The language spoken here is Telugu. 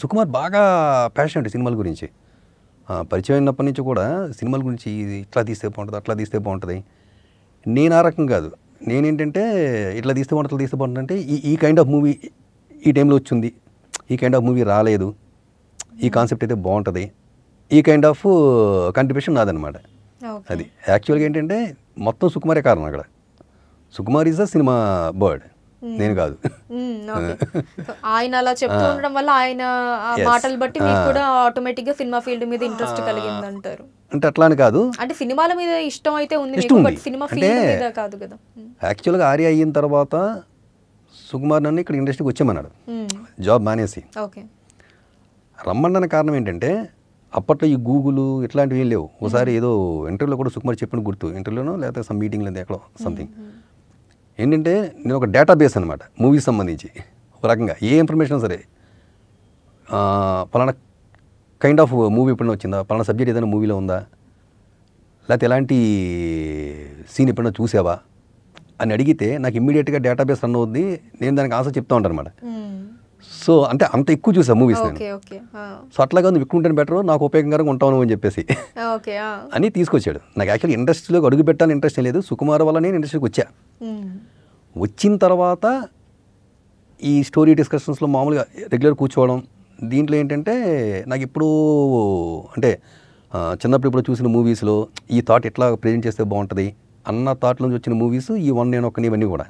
సుకుమార్ బాగా ప్యాషన్ సినిమాల గురించి. పరిచయం అయినప్పటి నుంచి కూడా సినిమాల గురించి ఇది ఇట్లా తీస్తే బాగుంటుంది అట్లా తీస్తే బాగుంటుంది. నేను ఆ రకం కాదు. నేనేంటంటే ఇట్లా తీస్తే బాగుంటుంది ఇట్లా తీస్తే బాగుంటుంది అంటే ఈ ఈ కైండ్ ఆఫ్ మూవీ ఈ టైంలో వచ్చింది. ఈ కైండ్ ఆఫ్ మూవీ రాలేదు. ఈ కాన్సెప్ట్ అయితే బాగుంటుంది. ఈ కైండ్ ఆఫ్ కంట్రిబ్యూషన్ నాదనమాట అది. యాక్చువల్గా ఏంటంటే మొత్తం సుకుమారే కారణం అక్కడ. Sukumar is a cinema bird నేను కాదు. ఆయన అలా చెప్తూ ఉండడం వల్ల ఆయన. మాటలు బట్టి మీకు. కూడా ఆటోమేటిక్గా సినిమా ఫీల్డ్ మీద ఇంట్రెస్ట్ కలిగింది అంటారు అంటే అట్లా అని కాదు. అంటే సినిమాల మీద ఇష్టం అయితే ఉంది. బట్ సినిమా ఫీల్డ్ మీద కాదు కదా. మ్మ్. యాక్చువల్గా ఆర్య అయిన తర్వాత సుకుమార్ నన్ను ఇక్కడ ఇండస్ట్రీకి వచ్చామన్నాడు. జాబ్ మానేసి. ఓకే. రమ్మన్న కారణం ఏంటంటే అప్పట్లో ఈ గూగుల్ ఇట్లాంటివి ఏం లేవు. ఒకసారి ఏదో ఇంటర్వ్యూలో కూడా సుకుమార్ చెప్పిన గుర్తు. ఇంటర్వ్యూలోనో లేకపోతే సమ్ మీటింగ్లో ఎక్కడో సంథింగ్ ఏంటంటే నేను ఒక డేటాబేస్ అనమాట మూవీస్ సంబంధించి. ఒక రకంగా ఏ ఇన్ఫర్మేషన్ సరే పలానా కైండ్ ఆఫ్ మూవీ ఎప్పుడైనా వచ్చిందా? పలానా సబ్జెక్ట్ ఏదైనా మూవీలో ఉందా? లేకపోతే ఎలాంటి సీన్ ఎప్పుడైనా చూసావా? అని అడిగితే నాకు ఇమ్మీడియట్గా డేటాబేస్ రన్ అవుద్ది నేను దానికి ఆన్సర్ చెప్తా ఉంటాను అనమాట. సో అంటే అంత ఎక్కువ చూసా మూవీస్ నేను. సో అట్లాగా నువ్వు ఎక్కువ బెటర్ నాకు ఉపయోగకరంగా ఉంటాను అని చెప్పేసి. అని తీసుకొచ్చాడు. నాకు యాక్చువల్లీ ఇండస్ట్రీలోకి అడుగు పెట్టాలని ఇంట్రెస్ట్ లేదు. సుకుమార్ వల్ల నేను ఇండస్ట్రీకి వచ్చా. వచ్చిన తర్వాత ఈ స్టోరీ డిస్కషన్స్లో మామూలుగా రెగ్యులర్ కూర్చోవడం దీంట్లో ఏంటంటే నాకు ఇప్పుడు అంటే చిన్నప్పుడు ఇప్పుడు చూసిన మూవీస్లో ఈ థాట్ ఎట్లా ప్రజెంట్ చేస్తే బాగుంటుంది అన్న థాట్ నుంచి వచ్చిన మూవీస్ ఈ వన్ నేను ఒక్కని ఇవన్నీ కూడా.